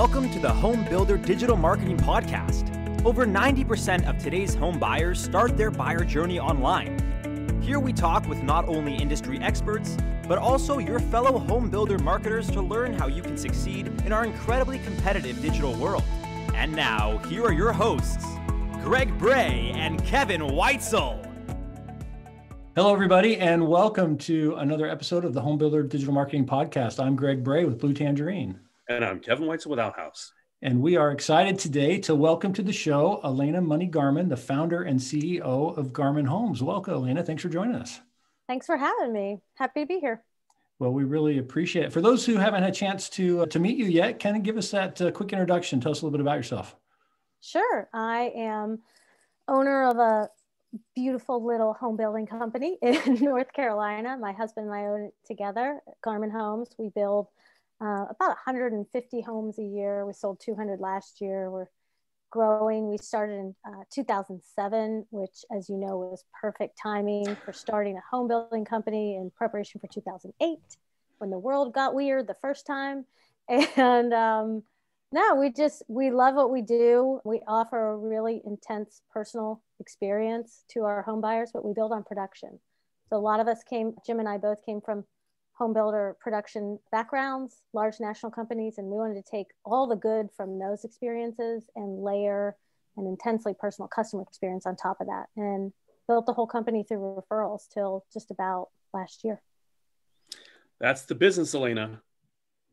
Welcome to the Home Builder Digital Marketing Podcast. Over 90% of today's home buyers start their buyer journey online. Here we talk with not only industry experts, but also your fellow home builder marketers to learn how you can succeed in our incredibly competitive digital world. And now, here are your hosts, Greg Bray and Kevin Weitzel. Hello, everybody, and welcome to another episode of the Home Builder Digital Marketing Podcast. I'm Greg Bray with Blue Tangerine. And I'm Kevin Weitzel with Outhouse. And we are excited today to welcome to the show Alaina Money Garman, the founder and CEO of Garman Homes. Welcome, Alaina. Thanks for joining us. Thanks for having me. Happy to be here. Well, we really appreciate it. For those who haven't had a chance to uh, to meet you yet, kind of give us that uh, quick introduction. Tell us a little bit about yourself. Sure. I am owner of a beautiful little home building company in North Carolina. My husband and I own it together, Garman Homes. We build uh, about 150 homes a year. We sold 200 last year. We're growing. We started in uh, 2007, which, as you know, was perfect timing for starting a home building company in preparation for 2008 when the world got weird the first time. And um, no, we just, we love what we do. We offer a really intense personal experience to our home buyers, but we build on production. So a lot of us came, Jim and I both came from home builder production backgrounds, large national companies, and we wanted to take all the good from those experiences and layer an intensely personal customer experience on top of that and built the whole company through referrals till just about last year. That's the business, Alaina.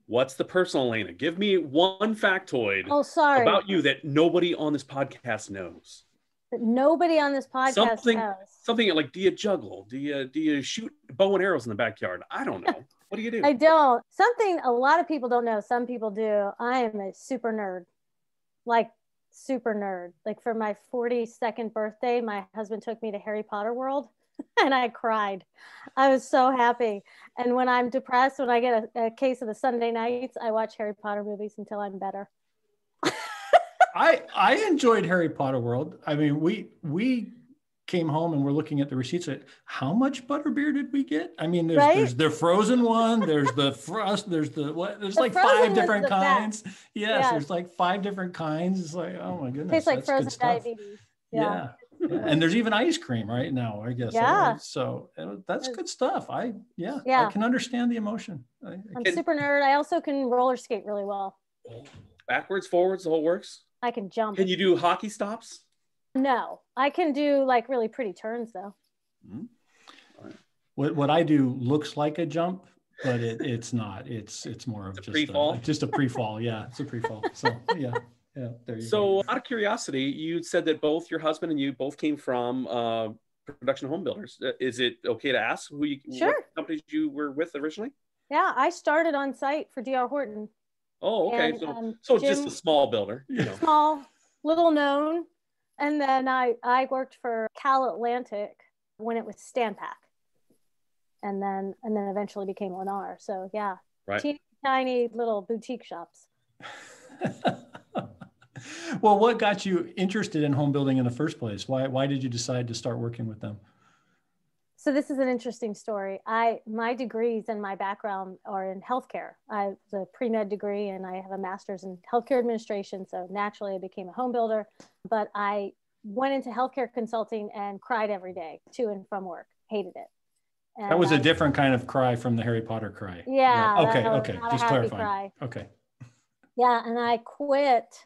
What's the personal, Alaina? Give me one factoid oh, sorry. about you that nobody on this podcast knows that nobody on this podcast something, knows. Something like do you juggle? Do you do you shoot bow and arrows in the backyard? I don't know. What do you do? I don't. Something a lot of people don't know. Some people do. I am a super nerd, like super nerd. Like for my 42nd birthday, my husband took me to Harry Potter World. and I cried. I was so happy. And when I'm depressed, when I get a, a case of the Sunday nights, I watch Harry Potter movies until I'm better. I I enjoyed Harry Potter World. I mean, we we came home and we're looking at the receipts. At how much butterbeer did we get? I mean, there's, right? there's the frozen one. There's the frost. There's the what? There's the like five different kinds. Yes, yeah. there's like five different kinds. It's like oh my goodness, tastes like frozen diabetes. Yeah. yeah. yeah. and there's even ice cream right now. I guess. Yeah. So that's good stuff. I yeah. Yeah. I can understand the emotion. I, I am super nerd. I also can roller skate really well. Backwards, forwards, the whole works. I can jump. Can you do hockey stops? No, I can do like really pretty turns though. Mm-hmm. What what I do looks like a jump, but it, it's not. It's it's more of it's just pre-fall. A, just a pre-fall. Yeah, it's a pre-fall. So yeah. Yeah, there you go. so, go. out of curiosity, you said that both your husband and you both came from uh, production home builders. Uh, is it okay to ask who you, sure. what companies you were with originally? Yeah, I started on site for DR Horton. Oh, okay. And, so, um, so Jim, just a small builder, you know. Small, little known. And then I, I worked for Cal Atlantic when it was Stanpack. And then and then eventually became Lennar. So yeah. Right. Teeny, tiny little boutique shops. well, what got you interested in home building in the first place? Why why did you decide to start working with them? So this is an interesting story. I my degrees and my background are in healthcare. I have a pre med degree and I have a master's in healthcare administration. So naturally, I became a home builder. But I went into healthcare consulting and cried every day to and from work. Hated it. And that was a different kind of cry from the Harry Potter cry. Yeah. Right. Okay. Okay. Just clarifying. Okay. Yeah, and I quit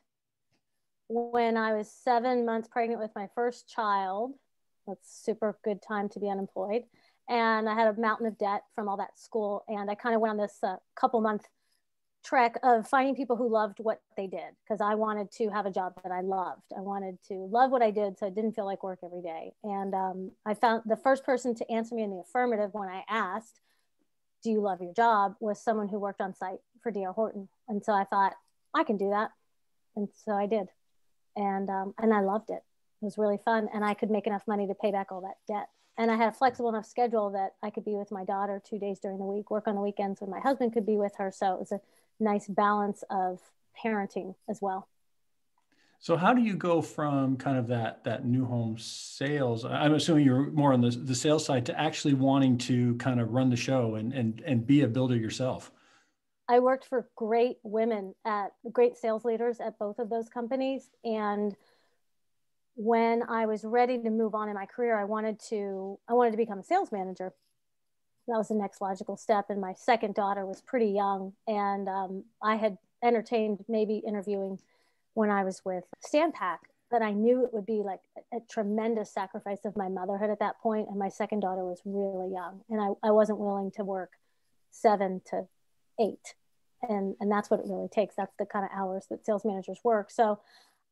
when I was seven months pregnant with my first child that's super good time to be unemployed. And I had a mountain of debt from all that school. And I kind of went on this uh, couple month trek of finding people who loved what they did because I wanted to have a job that I loved. I wanted to love what I did so it didn't feel like work every day. And um, I found the first person to answer me in the affirmative when I asked, Do you love your job? was someone who worked on site for DR Horton. And so I thought, I can do that. And so I did. And, um, and I loved it. It was really fun, and I could make enough money to pay back all that debt. And I had a flexible enough schedule that I could be with my daughter two days during the week, work on the weekends when my husband could be with her. So it was a nice balance of parenting as well. So how do you go from kind of that that new home sales? I'm assuming you're more on the, the sales side to actually wanting to kind of run the show and and and be a builder yourself. I worked for great women at great sales leaders at both of those companies. And when I was ready to move on in my career, I wanted to I wanted to become a sales manager. That was the next logical step. And my second daughter was pretty young, and um, I had entertained maybe interviewing when I was with Stanpack, but I knew it would be like a, a, tremendous sacrifice of my motherhood at that point, and my second daughter was really young, and I, I wasn't willing to work seven to eight, and and that's what it really takes. That's the kind of hours that sales managers work. So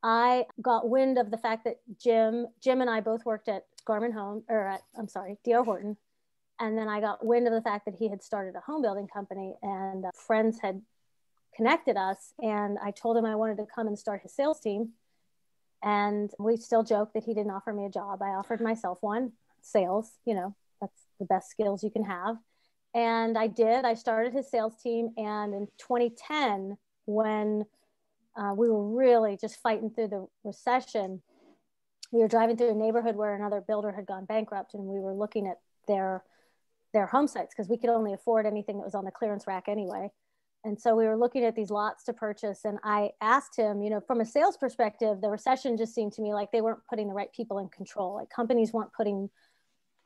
I got wind of the fact that Jim, Jim and I both worked at Garman Home, or at, I'm sorry, D.R. Horton. And then I got wind of the fact that he had started a home building company and uh, friends had connected us. And I told him I wanted to come and start his sales team. And we still joke that he didn't offer me a job. I offered myself one sales, you know, that's the best skills you can have. And I did. I started his sales team. And in 2010, when uh, we were really just fighting through the recession. We were driving through a neighborhood where another builder had gone bankrupt, and we were looking at their their home sites because we could only afford anything that was on the clearance rack anyway. And so we were looking at these lots to purchase, and I asked him, you know, from a sales perspective, the recession just seemed to me like they weren't putting the right people in control. Like companies weren't putting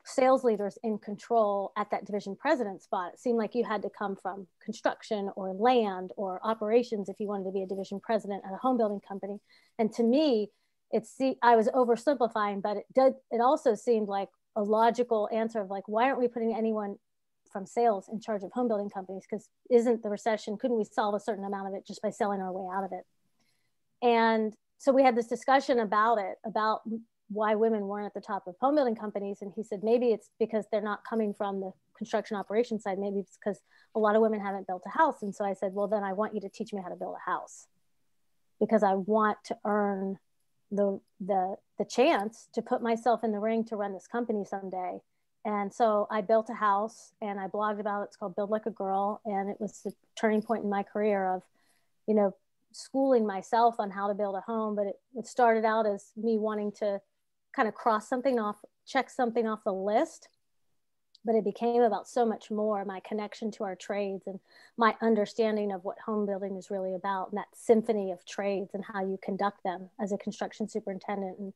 sales leaders in control at that division president spot. It seemed like you had to come from construction or land or operations if you wanted to be a division president at a home building company. And to me, it's I was oversimplifying, but it did it also seemed like a logical answer of like, why aren't we putting anyone from sales in charge of home building companies? Because isn't the recession, couldn't we solve a certain amount of it just by selling our way out of it? And so we had this discussion about it, about why women weren't at the top of home building companies. And he said, maybe it's because they're not coming from the construction operation side. Maybe it's because a lot of women haven't built a house. And so I said, well, then I want you to teach me how to build a house because I want to earn the, the, the chance to put myself in the ring to run this company someday. And so I built a house and I blogged about it. It's called Build Like a Girl. And it was the turning point in my career of, you know, schooling myself on how to build a home. But it, it started out as me wanting to kind of cross something off, check something off the list. But it became about so much more my connection to our trades and my understanding of what home building is really about and that symphony of trades and how you conduct them as a construction superintendent and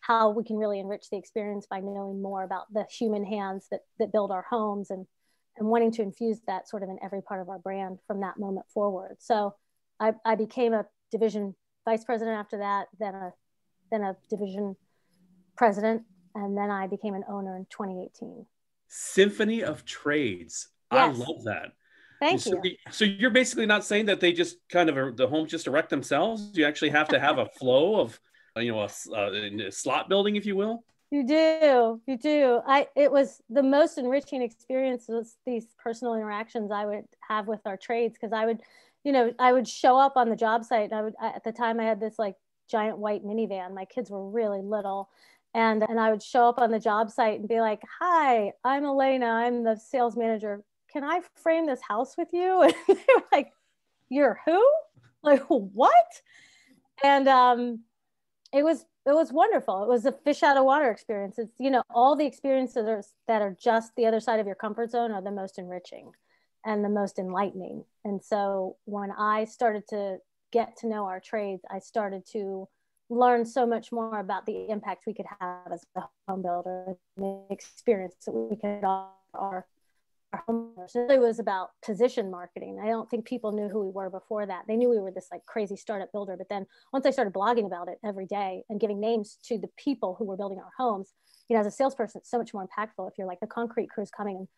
how we can really enrich the experience by knowing more about the human hands that, that build our homes and, and wanting to infuse that sort of in every part of our brand from that moment forward. So I, I became a division vice president after that, then a then a division president, and then I became an owner in 2018. Symphony of Trades. Yes. I love that. Thank so, you. So you're basically not saying that they just kind of the homes just erect themselves. You actually have to have a flow of, uh, you know, a, a, slot building, if you will. You do, you do. I it was the most enriching experience was these personal interactions I would have with our trades because I would, you know, I would show up on the job site. And I would at the time I had this like giant white minivan. My kids were really little, and and I would show up on the job site and be like, "Hi, I'm Alaina. I'm the sales manager. Can I frame this house with you?" And they like, "You're who? Like what?" And um, it was it was wonderful. It was a fish out of water experience. It's you know all the experiences are, that are just the other side of your comfort zone are the most enriching and the most enlightening. And so when I started to get to know our trades, I started to learn so much more about the impact we could have as a home builder, the experience that we could offer our, our homeowners. It was about position marketing. I don't think people knew who we were before that. They knew we were this like crazy startup builder, but then once I started blogging about it every day and giving names to the people who were building our homes, you know, as a salesperson, it's so much more impactful if you're like the concrete crew's coming and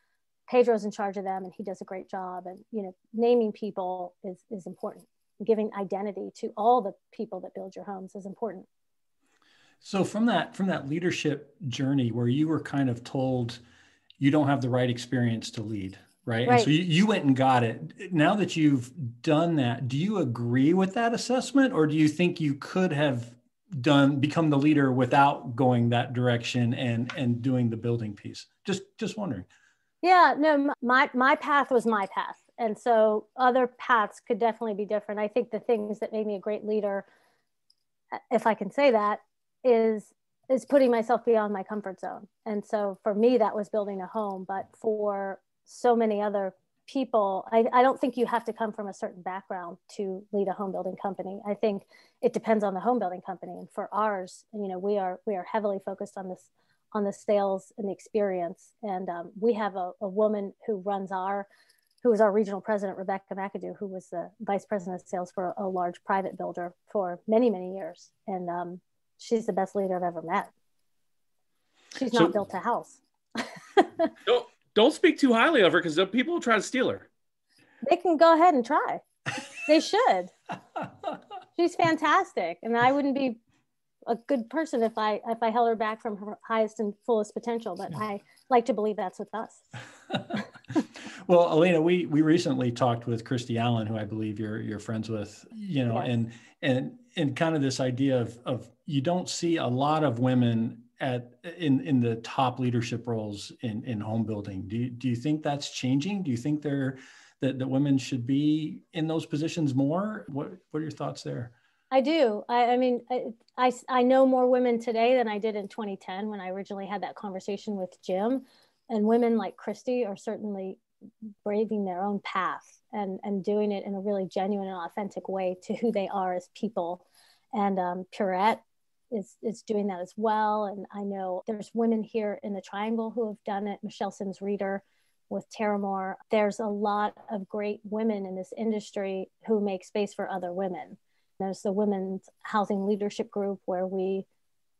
Pedro's in charge of them and he does a great job. And you know, naming people is is important giving identity to all the people that build your homes is important. So from that from that leadership journey where you were kind of told you don't have the right experience to lead right, right. and so you, you went and got it. Now that you've done that do you agree with that assessment? Or do you think you could have done become the leader without going that direction and and doing the building piece? Just just wondering. Yeah no my my path was my path and so other paths could definitely be different. I think the things that made me a great leader if i can say that is is putting myself beyond my comfort zone. And so for me that was building a home. But for so many other people I, I don't think you have to come from a certain background to lead a home building company. I think it depends on the home building company. And for ours you know we are we are heavily focused on this on the sales and the experience. And um, we have a, a woman who runs our who was our regional president rebecca mcadoo who was the vice president of sales for a, a large private builder for many many years and um, she's the best leader i've ever met she's not so, built a house don't don't speak too highly of her because people will try to steal her. They can go ahead and try. They should. She's fantastic, and I wouldn't be a good person if I if I held her back from her highest and fullest potential. But I like to believe that's with us. well, Alaina, we we recently talked with Christy Allen, who I believe you're you're friends with. You know, yes. and and and kind of this idea of of you don't see a lot of women at in in the top leadership roles in in home building do you, do you think that's changing do you think there that, that women should be in those positions more what what are your thoughts there i do i, I mean I, I i know more women today than i did in 2010 when i originally had that conversation with jim and women like christy are certainly braving their own path and and doing it in a really genuine and authentic way to who they are as people and um, Purette is, is doing that as well. And I know there's women here in the Triangle who have done it. Michelle Sims Reader with Terramore. There's a lot of great women in this industry who make space for other women. There's the Women's Housing Leadership Group where we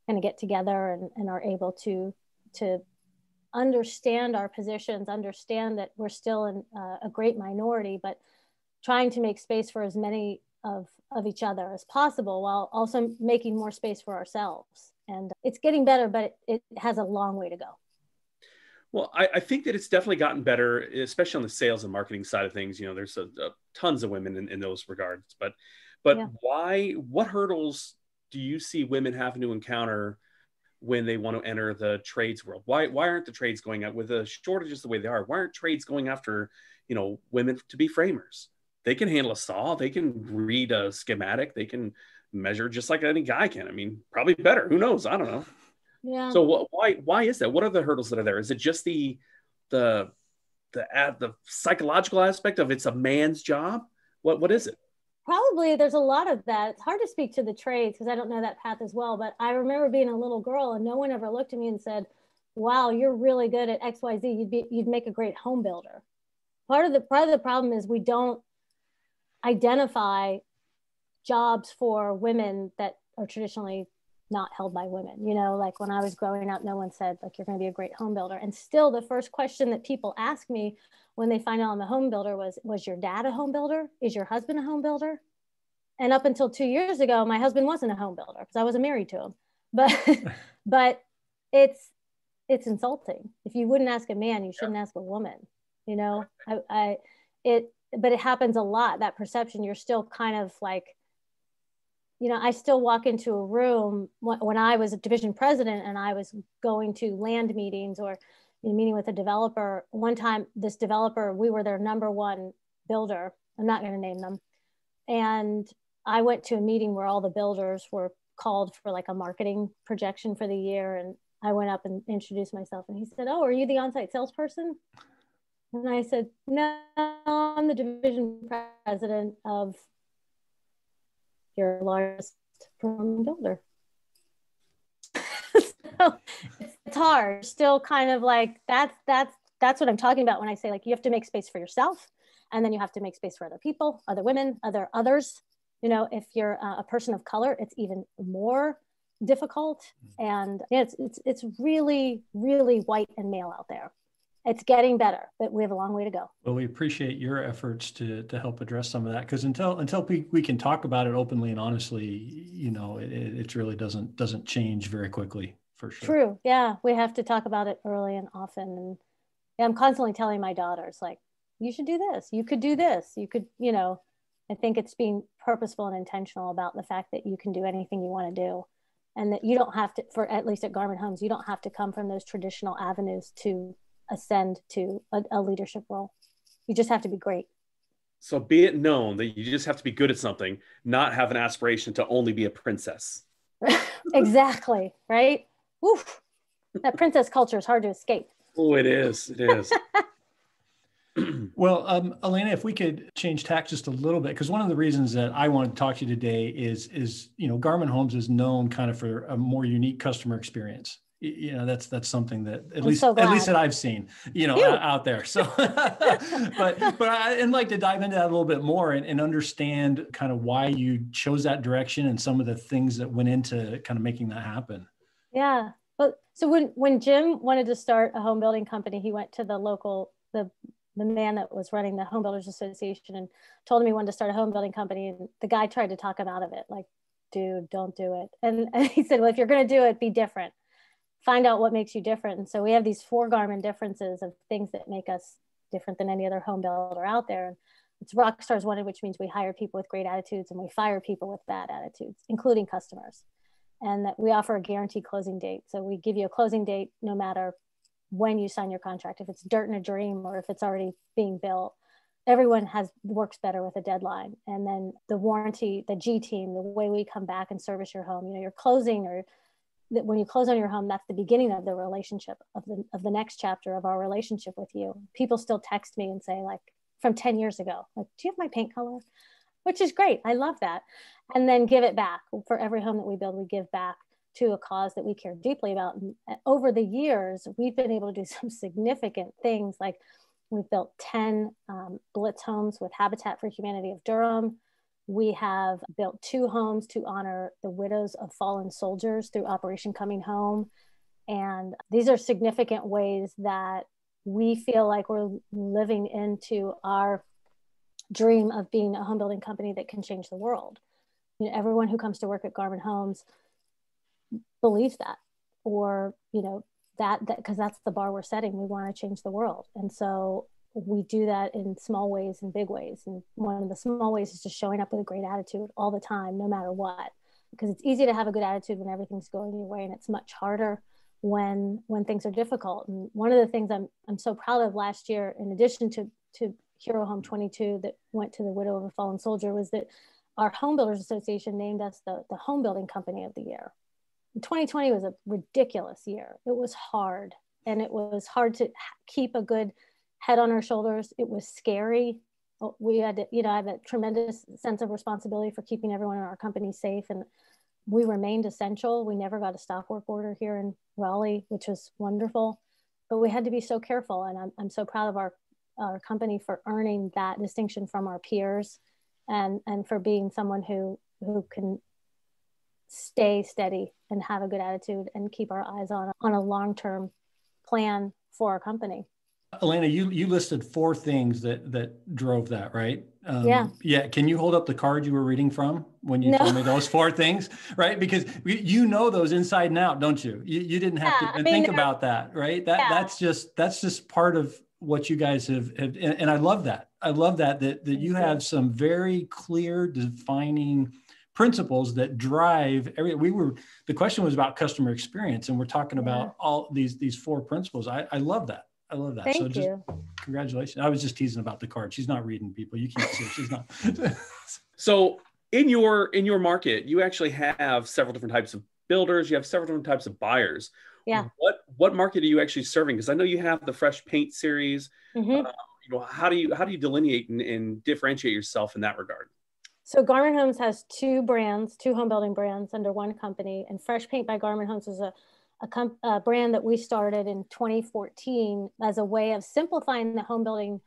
kind of get together and, and are able to to understand our positions, understand that we're still in uh, a great minority, but trying to make space for as many of of each other as possible while also making more space for ourselves. And it's getting better but it, it has a long way to go. Well I, I, think that it's definitely gotten better especially on the sales and marketing side of things. You know there's a, a, tons of women in, in, those regards but but yeah. why what hurdles do you see women having to encounter when they want to enter the trades world why why aren't the trades going out with the shortages the way they are why aren't trades going after you know women to be framers they can handle a saw, they can read a schematic, they can measure just like any guy can. I mean, probably better. Who knows? I don't know. Yeah. So what, why why is that? What are the hurdles that are there? Is it just the the the the psychological aspect of it's a man's job? What what is it? Probably there's a lot of that. It's hard to speak to the trades because I don't know that path as well. But I remember being a little girl and no one ever looked at me and said, "Wow, you're really good at X Y Z. You'd be you'd make a great home builder." Part of the part of the problem is we don't identify jobs for women that are traditionally not held by women. You know, like when I was growing up, no one said like you're going to be a great home builder. And still, the first question that people ask me when they find out I'm a home builder was, "Was your dad a home builder? Is your husband a home builder?" And up until two years ago, my husband wasn't a home builder because I wasn't married to him. But but it's it's insulting. If you wouldn't ask a man, you shouldn't ask a woman. You know, I, I it but it happens a lot that perception you're still kind of like you know i still walk into a room when i was a division president and i was going to land meetings or you know, meeting with a developer. One time this developer we were their number one builder. I'm not going to name them. And i went to a meeting where all the builders were called for like a marketing projection for the year. And i went up and introduced myself and he said oh are you the on-site salesperson? And I said, No, I'm the division president of your largest firm builder. so it's hard. Still kind of like that's that's that's what I'm talking about when I say like you have to make space for yourself and then you have to make space for other people, other women, other others. You know, if you're a person of color, it's even more difficult. Mm-hmm. And yeah, it's it's it's really, really white and male out there it's getting better, but we have a long way to go. Well, we appreciate your efforts to to help address some of that because until until we, we can talk about it openly and honestly, you know, it, it really doesn't doesn't change very quickly for sure. True. Yeah, we have to talk about it early and often, and yeah, I'm constantly telling my daughters like, you should do this, you could do this, you could, you know. I think it's being purposeful and intentional about the fact that you can do anything you want to do and that you don't have to for at least at Garman Homes, you don't have to come from those traditional avenues to ascend to a, a leadership role. You just have to be great. So be it known that you just have to be good at something, not have an aspiration to only be a princess. exactly, right? Oof. That princess culture is hard to escape. Oh, it is. It is. well, um, Alaina, if we could change tack just a little bit, because one of the reasons that I wanted to talk to you today is, is you know, Garman Homes is known kind of for a more unique customer experience. You know, that's that's something that at I'm least so at least that I've seen, you know, out there. So, but but I'd like to dive into that a little bit more and, and understand kind of why you chose that direction and some of the things that went into kind of making that happen. Yeah. Well, so when when Jim wanted to start a home building company, he went to the local the the man that was running the home builders association and told him he wanted to start a home building company and the guy tried to talk him out of it like dude don't do it and, and he said well if you're going to do it be different find out what makes you different. And so we have these four garman differences of things that make us different than any other home builder out there. And it's rock stars wanted which means we hire people with great attitudes and we fire people with bad attitudes including customers. And that we offer a guaranteed closing date. So we give you a closing date no matter when you sign your contract if it's dirt in a dream or if it's already being built. Everyone has works better with a deadline. And then the warranty the g team the way we come back and service your home you know your closing or that when you close on your home that's the beginning of the relationship of the of the next chapter of our relationship with you. People still text me and say like from 10 years ago like do you have my paint color? Which is great. I love that. And then give it back. For every home that we build we give back to a cause that we care deeply about. And uh, over the years, we've been able to do some significant things. Like we've built 10 um, Blitz homes with Habitat for Humanity of Durham. We have built two homes to honor the widows of fallen soldiers through Operation Coming Home. And these are significant ways that we feel like we're living into our dream of being a home building company that can change the world. You know, everyone who comes to work at Garman Homes believes that or you know that that because that's the bar we're setting we want to change the world and so we do that in small ways and big ways. And one of the small ways is just showing up with a great attitude all the time no matter what because it's easy to have a good attitude when everything's going your way and it's much harder when when things are difficult. And one of the things i'm i'm so proud of last year in addition to to hero home 22 that went to the widow of a fallen soldier was that our home builders association named us the, the home building company of the year. 2020 was a ridiculous year. It was hard and it was hard to keep a good head on our shoulders. It was scary. Oh, we had to, you know, I have a tremendous sense of responsibility for keeping everyone in our company safe and we remained essential. We never got a stop work order here in Raleigh, which was wonderful, but we had to be so careful. And I'm, I'm so proud of our, our company for earning that distinction from our peers and, and for being someone who, who can stay steady and have a good attitude and keep our eyes on on a long-term plan for our company. Alaina, you you listed four things that that drove that, right? Um, yeah. Yeah. Can you hold up the card you were reading from when you no. told me those four things, right? Because you know those inside and out, don't you? You, you didn't have yeah, to I mean, think about that, right? That yeah. that's just that's just part of what you guys have, have and, and I love that. I love that that that you have some very clear defining principles that drive every we were the question was about customer experience and we're talking yeah. about all these these four principles i, I love that i love that. Thank so just you. congratulations. I was just teasing about the card she's not reading people. You can't see she's not. So in your in your market you actually have several different types of builders. You have several different types of buyers. Yeah. What what market are you actually serving? Because i know you have the fresh paint series. Mm-hmm. uh, you know how do you how do you delineate and, and differentiate yourself in that regard? So Garman Homes has two brands, two home building brands under one company, and Fresh Paint by Garman Homes is a, a, comp, a, brand that we started in 2014 as a way of simplifying the home building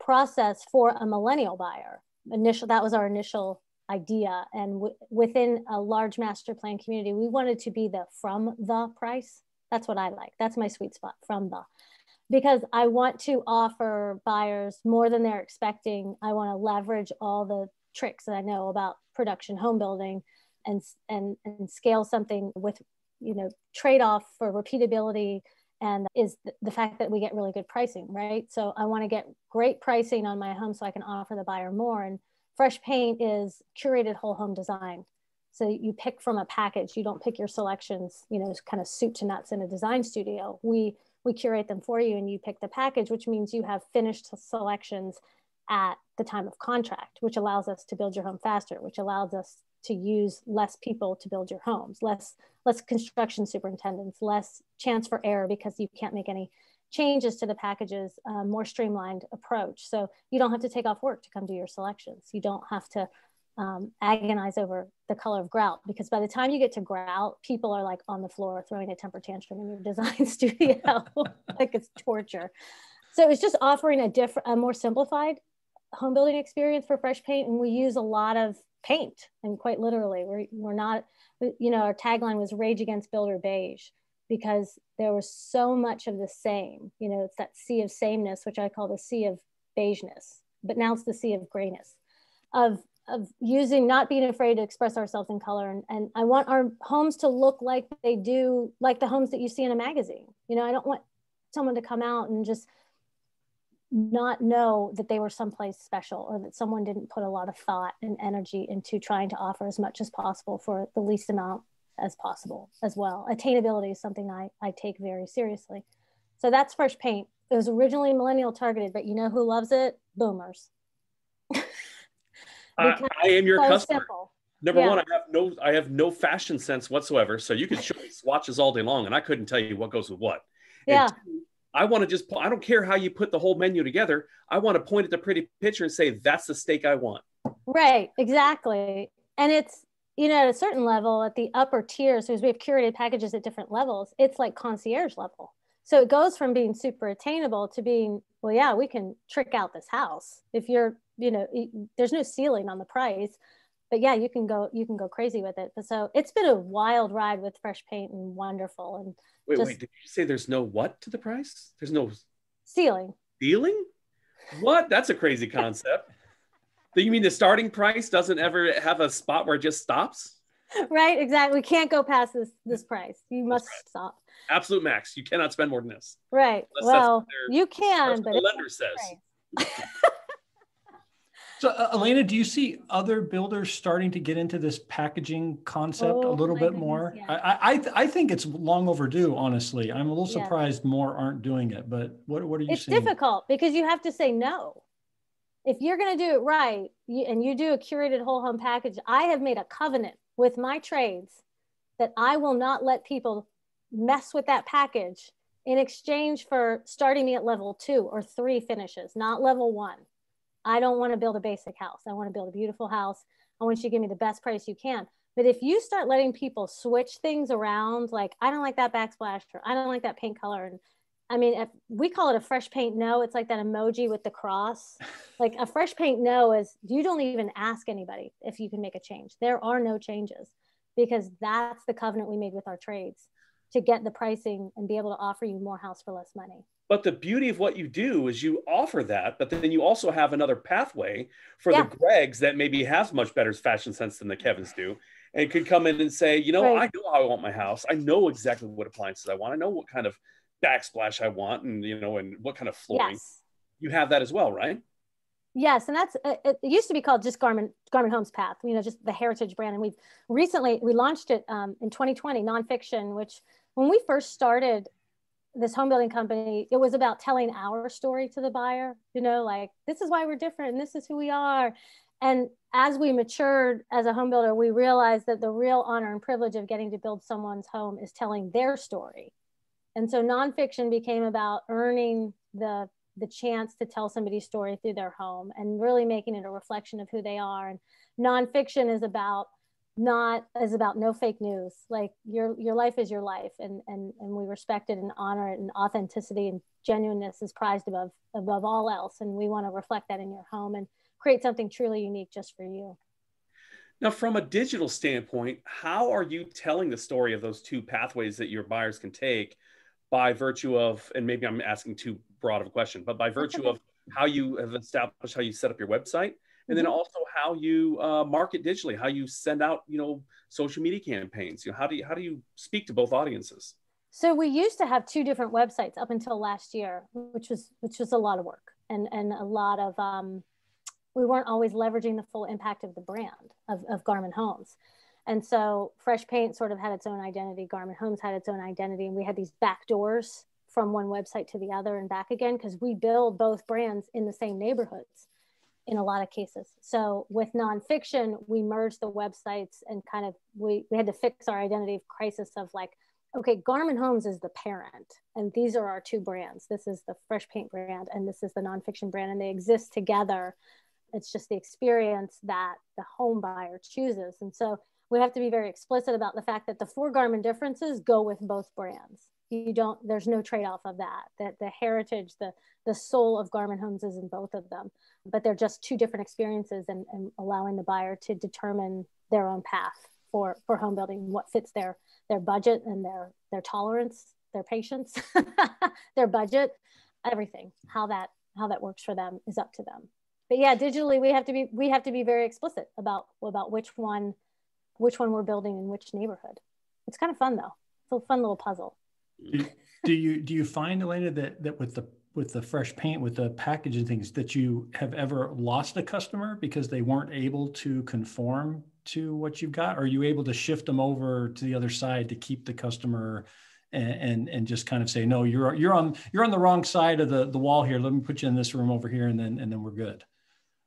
process for a millennial buyer. Initial, that was our initial idea, and w- within a large master plan community, we wanted to be the from the price. That's what I like. That's my sweet spot, from the because I want to offer buyers more than they're expecting. I want to leverage all the tricks that I know about production home building and, and, and scale something with, you know, trade off for repeatability and is the fact that we get really good pricing, right? So I want to get great pricing on my home so I can offer the buyer more. And fresh paint is curated whole home design. So you pick from a package. You don't pick your selections, you know, kind of soup to nuts in a design studio. We we curate them for you and you pick the package, which means you have finished selections at the time of contract, which allows us to build your home faster, which allows us to use less people to build your homes, less less construction superintendents, less chance for error because you can't make any changes to the packages, more streamlined approach. So you don't have to take off work to come do your selections. You don't have to um, agonize over the color of grout because by the time you get to grout, people are like on the floor throwing a temper tantrum in your design studio, like it's torture. So it's just offering a different, a more simplified home building experience for fresh paint, and we use a lot of paint, and quite literally, we're we're not, you know, our tagline was "Rage Against Builder Beige." because there was so much of the same. You know, it's that sea of sameness, which I call the sea of beigeness, but now it's the sea of grayness, of of using not being afraid to express ourselves in color and, and i want our homes to look like they do like the homes that you see in a magazine you know i don't want someone to come out and just not know that they were someplace special or that someone didn't put a lot of thought and energy into trying to offer as much as possible for the least amount as possible as well attainability is something i, I take very seriously so that's fresh paint it was originally millennial targeted but you know who loves it boomers I, I, am your so customer. Simple. Number yeah. one, I have no I have no fashion sense whatsoever. So you can show me swatches all day long, and I couldn't tell you what goes with what. Yeah. Two, I want to just I don't care how you put the whole menu together. I want to point at the pretty picture and say that's the steak I want. Right, exactly. And it's you know at a certain level at the upper tiers, because we have curated packages at different levels, it's like concierge level. So it goes from being super attainable to being well, yeah, we can trick out this house if you're you know there's no ceiling on the price but yeah you can go you can go crazy with it. So it's been a wild ride with fresh paint and wonderful and wait just, wait did you say there's no what to the price? There's no ceiling. ceiling? What? That's a crazy concept. Do you mean the starting price doesn't ever have a spot where it just stops? Right exactly we can't go past this this price. you must right. stop. Absolute max. You cannot spend more than this. Right. Unless well you can but the lender says So, uh, Alaina, do you see other builders starting to get into this packaging concept oh, a little bit goodness, more? Yeah. I, I, I think it's long overdue. Honestly, I'm a little surprised yeah. more aren't doing it. But what what are you? It's seeing? difficult because you have to say no. If you're going to do it right, you, and you do a curated whole home package, I have made a covenant with my trades that I will not let people mess with that package in exchange for starting me at level two or three finishes, not level one. I don't want to build a basic house. I want to build a beautiful house. I want you to give me the best price you can. But if you start letting people switch things around, like I don't like that backsplash or I don't like that paint color, and I mean, if we call it a fresh paint no, it's like that emoji with the cross. Like a fresh paint no is you don't even ask anybody if you can make a change. There are no changes because that's the covenant we made with our trades to get the pricing and be able to offer you more house for less money. But the beauty of what you do is you offer that, but then you also have another pathway for yeah. the Gregs that maybe have much better fashion sense than the Kevins do, and could come in and say, you know, right. I know how I want my house. I know exactly what appliances I want. I know what kind of backsplash I want, and you know, and what kind of flooring. Yes. You have that as well, right? Yes, and that's it used to be called just Garman Garman Homes Path, you know, just the heritage brand. And we've recently we launched it um, in 2020, nonfiction, which when we first started, this home building company, it was about telling our story to the buyer, you know, like this is why we're different and this is who we are. And as we matured as a home builder, we realized that the real honor and privilege of getting to build someone's home is telling their story. And so nonfiction became about earning the the chance to tell somebody's story through their home and really making it a reflection of who they are. And nonfiction is about not is about no fake news. Like your your life is your life and and and we respect it and honor it and authenticity and genuineness is prized above above all else and we want to reflect that in your home and create something truly unique just for you. Now from a digital standpoint how are you telling the story of those two pathways that your buyers can take by virtue of and maybe i'm asking too broad of a question but by virtue of how you have established how you set up your website and then mm-hmm. also how you uh, market digitally, how you send out, you know, social media campaigns. You know, how do you how do you speak to both audiences? So we used to have two different websites up until last year, which was which was a lot of work and and a lot of um, we weren't always leveraging the full impact of the brand of, of Garman Homes. And so Fresh Paint sort of had its own identity, Garman Homes had its own identity, and we had these back doors from one website to the other and back again because we build both brands in the same neighborhoods in a lot of cases. So with nonfiction, we merged the websites and kind of we, we had to fix our identity crisis of like, okay, Garman Homes is the parent, and these are our two brands. This is the Fresh Paint brand, and this is the nonfiction brand, and they exist together. It's just the experience that the home buyer chooses. And so we have to be very explicit about the fact that the four Garman differences go with both brands. You don't, there's no trade off of that. That the heritage, the, the soul of Garman Homes is in both of them, but they're just two different experiences and, and allowing the buyer to determine their own path for, for home building, what fits their, their budget and their, their tolerance, their patience, their budget, everything, how that, how that works for them is up to them. But yeah, digitally, we have to be, we have to be very explicit about, about which one, which one we're building in which neighborhood. It's kind of fun though. It's a fun little puzzle. Do, do you, do you find Alaina that, that with the with the fresh paint with the packaging things that you have ever lost a customer because they weren't able to conform to what you've got? Are you able to shift them over to the other side to keep the customer and, and, and just kind of say, no, you're, you're on, you're on the wrong side of the, the wall here. Let me put you in this room over here and then, and then we're good.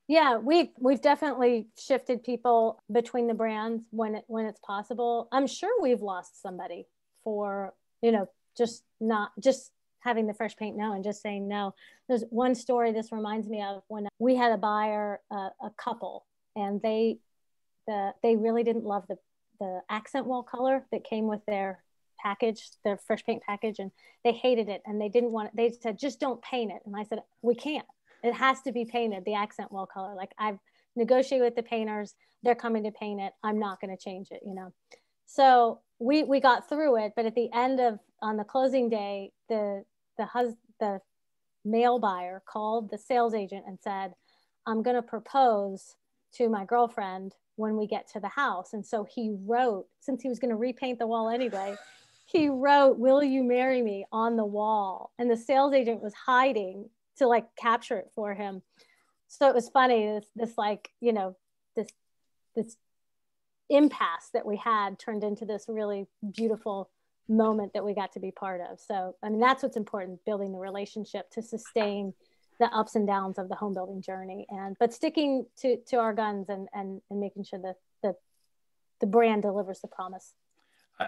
Yeah, we've we've definitely shifted people between the brands when it when it's possible. I'm sure we've lost somebody for you know just not just having the fresh paint no and just saying no. There's one story this reminds me of when we had a buyer, uh, a couple, and they the they really didn't love the the accent wall color that came with their package, their fresh paint package, and they hated it and they didn't want it. They said, just don't paint it. And I said, we can't. It has to be painted, the accent wall color. Like I've negotiated with the painters, they're coming to paint it. I'm not going to change it, you know. So we we got through it, but at the end of on the closing day, the the hus the male buyer called the sales agent and said, I'm going to propose to my girlfriend when we get to the house. And so he wrote, since he was going to repaint the wall anyway, he wrote, Will you marry me on the wall? And the sales agent was hiding to like capture it for him. So it was funny, this, this like, you know, this, this impasse that we had turned into this really beautiful moment that we got to be part of. So, I mean, that's what's important building the relationship to sustain the ups and downs of the home building journey and but sticking to to our guns and and, and making sure that the the brand delivers the promise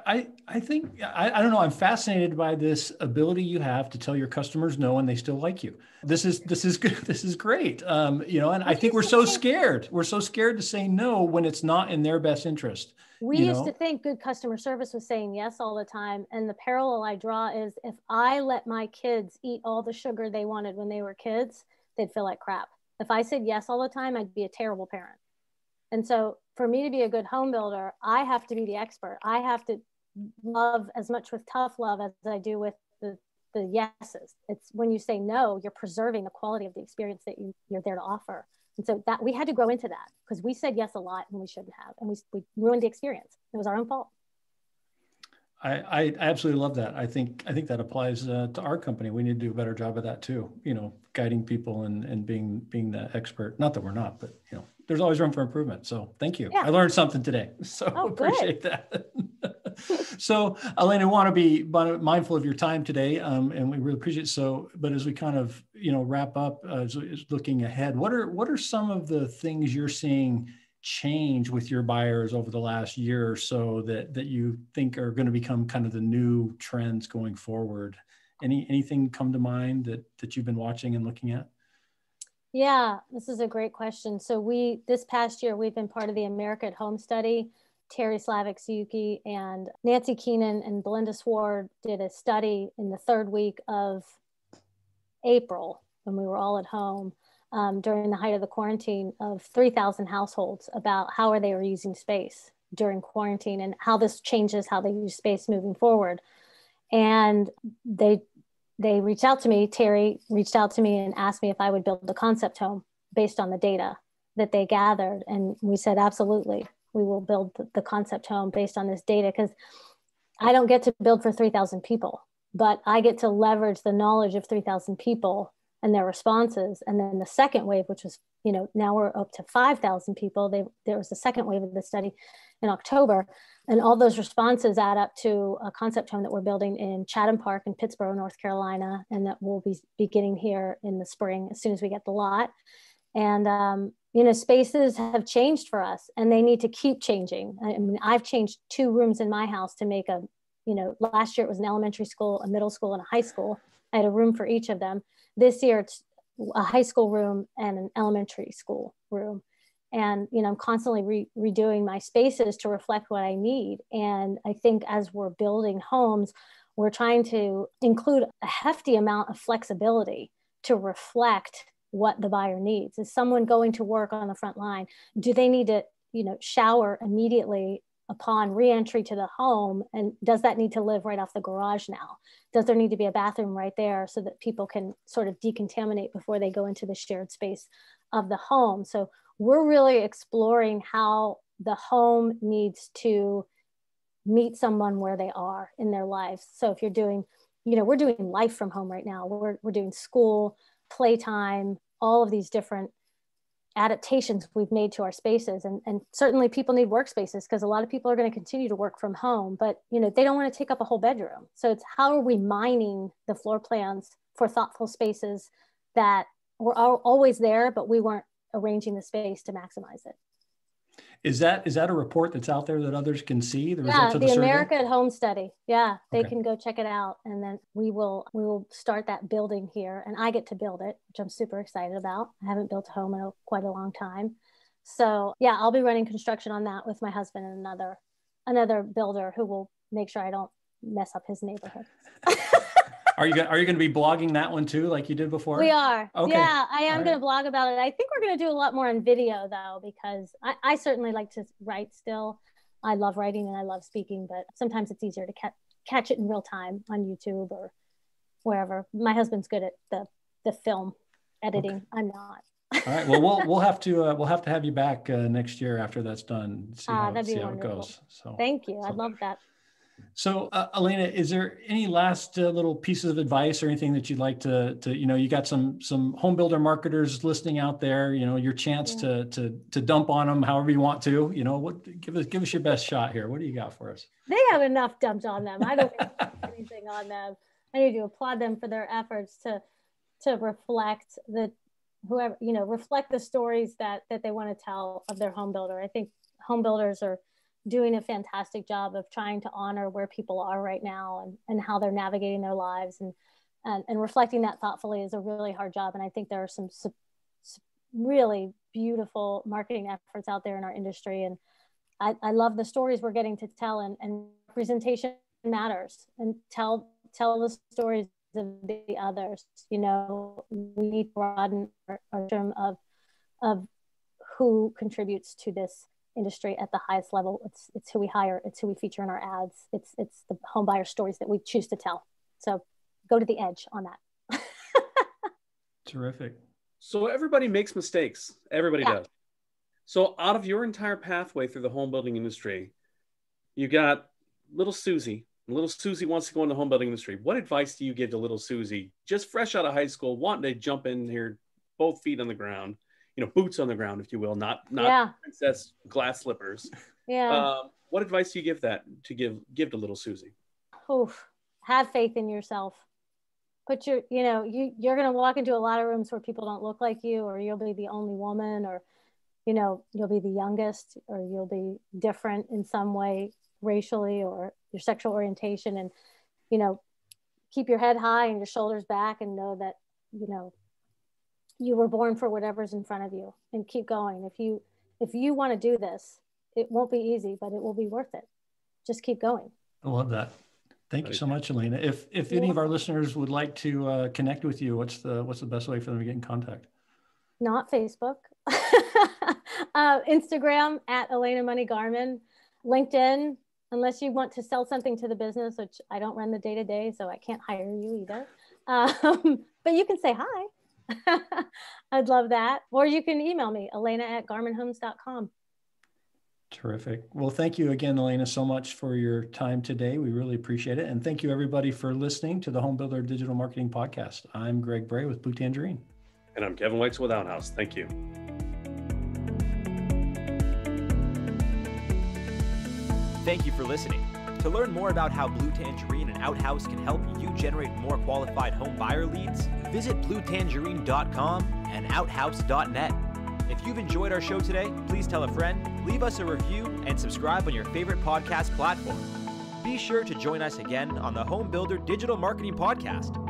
I, I think I, I don't know. I'm fascinated by this ability you have to tell your customers no and they still like you. This is this is good. This is great. Um, you know, and I think we're so scared. We're so scared to say no when it's not in their best interest. We used know? to think good customer service was saying yes all the time. And the parallel I draw is if I let my kids eat all the sugar they wanted when they were kids, they'd feel like crap. If I said yes all the time, I'd be a terrible parent. And so for me to be a good home builder, I have to be the expert. I have to love as much with tough love as I do with the, the yeses. It's when you say no, you're preserving the quality of the experience that you, you're there to offer. And so that we had to grow into that because we said yes a lot and we shouldn't have, and we, we ruined the experience. It was our own fault. I, I absolutely love that. I think I think that applies uh, to our company. We need to do a better job of that too. You know, guiding people and and being being the expert. Not that we're not, but you know, there's always room for improvement. So thank you. Yeah. I learned something today. So oh, appreciate that. so Alaina, I want to be mindful of your time today, um, and we really appreciate it. So, but as we kind of you know wrap up, uh, looking ahead, what are what are some of the things you're seeing? change with your buyers over the last year or so that that you think are going to become kind of the new trends going forward any anything come to mind that that you've been watching and looking at yeah this is a great question so we this past year we've been part of the america at home study terry slavik Yuki and nancy keenan and belinda sward did a study in the third week of april when we were all at home um, during the height of the quarantine of 3,000 households about how are they were using space during quarantine and how this changes how they use space moving forward. And they they reached out to me. Teri reached out to me and asked me if I would build a concept home based on the data that they gathered. And we said, absolutely, we will build the concept home based on this data because I don't get to build for 3,000 people, but I get to leverage the knowledge of 3,000 people and their responses. And then the second wave, which was, you know, now we're up to 5,000 people. They, there was the second wave of the study in October. And all those responses add up to a concept home that we're building in Chatham Park in Pittsboro, North Carolina, and that we'll be beginning here in the spring as soon as we get the lot. And, um, you know, spaces have changed for us and they need to keep changing. I mean, I've changed two rooms in my house to make a you know, last year it was an elementary school, a middle school, and a high school. I had a room for each of them. This year it's a high school room and an elementary school room. And, you know, I'm constantly re- redoing my spaces to reflect what I need. And I think as we're building homes, we're trying to include a hefty amount of flexibility to reflect what the buyer needs. Is someone going to work on the front line? Do they need to, you know, shower immediately upon reentry to the home and does that need to live right off the garage now? Does there need to be a bathroom right there so that people can sort of decontaminate before they go into the shared space of the home? So we're really exploring how the home needs to meet someone where they are in their lives. So if you're doing you know we're doing life from home right now. We're, we're doing school playtime all of these different adaptations we've made to our spaces. And, and certainly people need workspaces because a lot of people are going to continue to work from home but you know they don't want to take up a whole bedroom. So it's how are we mining the floor plans for thoughtful spaces that were always there but we weren't arranging the space to maximize it is that is that a report that's out there that others can see the yeah, the, the America at Home study. Yeah, they okay. can go check it out, and then we will we will start that building here, and I get to build it, which I'm super excited about. I haven't built a home in a, quite a long time, so yeah, I'll be running construction on that with my husband and another another builder who will make sure I don't mess up his neighborhood. are you are you going to be blogging that one too, like you did before? We are. Okay. Yeah, I am right. going to blog about it. I think we're going to do a lot more on video though, because I, I certainly like to write still. I love writing and I love speaking, but sometimes it's easier to catch catch it in real time on YouTube or wherever. My husband's good at the the film editing. Okay. I'm not. All right. Well, we'll we'll have to uh, we'll have to have you back uh, next year after that's done. See ah, how, see how it goes. So thank you. So. I'd love that. So, uh, Alaina, is there any last uh, little pieces of advice or anything that you'd like to, to, you know, you got some some home builder marketers listening out there. You know, your chance yeah. to to to dump on them however you want to. You know, what give us give us your best shot here. What do you got for us? They have enough dumped on them. I don't anything on them. I need to applaud them for their efforts to to reflect the whoever you know reflect the stories that that they want to tell of their home builder. I think home builders are doing a fantastic job of trying to honor where people are right now and, and how they're navigating their lives and, and, and reflecting that thoughtfully is a really hard job. And I think there are some really beautiful marketing efforts out there in our industry. And I, I love the stories we're getting to tell and, and representation matters and tell, tell the stories of the others. You know, we need to broaden our term of, of who contributes to this industry at the highest level. It's it's who we hire. It's who we feature in our ads. It's it's the home buyer stories that we choose to tell. So go to the edge on that. Terrific. So everybody makes mistakes. Everybody yeah. does. So out of your entire pathway through the home building industry, you got little Susie. Little Susie wants to go in the home building industry. What advice do you give to little Susie, just fresh out of high school, wanting to jump in here, both feet on the ground? You know boots on the ground if you will not not yeah. princess glass slippers. Yeah. Um, what advice do you give that to give give to little susie? Oof. have faith in yourself. Put your you know you you're going to walk into a lot of rooms where people don't look like you or you'll be the only woman or you know you'll be the youngest or you'll be different in some way racially or your sexual orientation. And you know keep your head high and your shoulders back and know that you know you were born for whatever's in front of you and keep going. If you if you want to do this it won't be easy but it will be worth it. Just keep going. I love that. Thank you so much Alaina. If if any of our listeners would like to uh, connect with you what's the what's the best way for them to get in contact? Not facebook. Uh, instagram at Alaina money garman. Linkedin unless you want to sell something to the business which i don't run the day to day so i can't hire you either. Um, but you can say hi I'd love that. Or you can email me, Alaina at garmanhomes.com. Terrific. Well, thank you again, Alaina, so much for your time today. We really appreciate it. And thank you, everybody, for listening to the Home Builder Digital Marketing Podcast. I'm Greg Bray with Blue Tangerine. And I'm Kevin Weitzel with Outhouse. Thank you. Thank you for listening. To learn more about how Blue Tangerine and Outhouse can help you generate more qualified home buyer leads, visit bluetangerine.com and outhouse.net. If you've enjoyed our show today, please tell a friend, leave us a review, and subscribe on your favorite podcast platform. Be sure to join us again on the Home Builder Digital Marketing Podcast